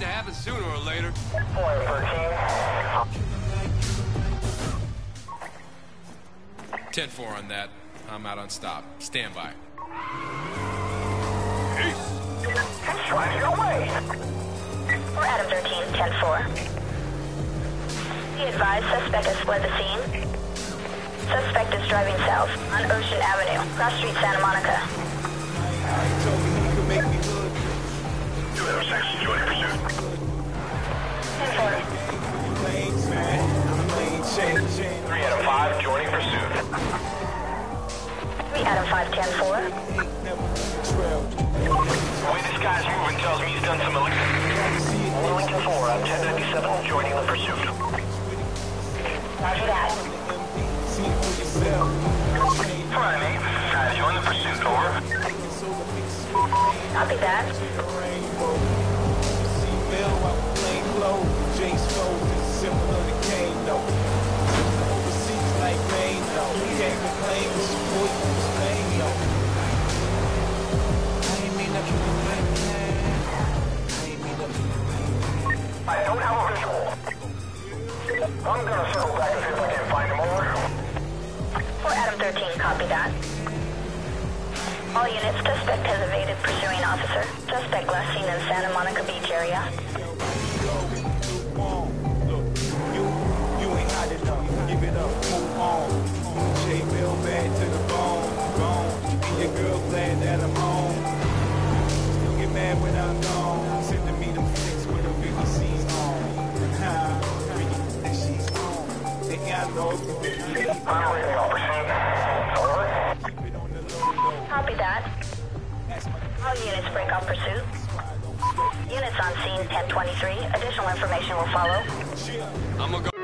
to happen sooner or later. 10-4 on that. I'm out on stop. Stand by. Drive your way. We're Adam 13, 10-4. Be advised, suspect has fled the scene. Suspect is driving south on Ocean Avenue, cross street Santa Monica. Adam 5, 10-4. The way this guy's moving tells me he's done some illegal. Lincoln 4, I'm 1097, joining the pursuit. Roger that. Friday, uh, join the pursuit, over. Copy that. I'm gonna circle back and see if I can find him over. 4 Adam 13, copy that. All units, suspect has evaded pursuing officer. Suspect last seen in Santa Monica Beach area. All Copy that. All units break off pursuit. Units on scene 1023. Additional information will follow. I'm gonna go.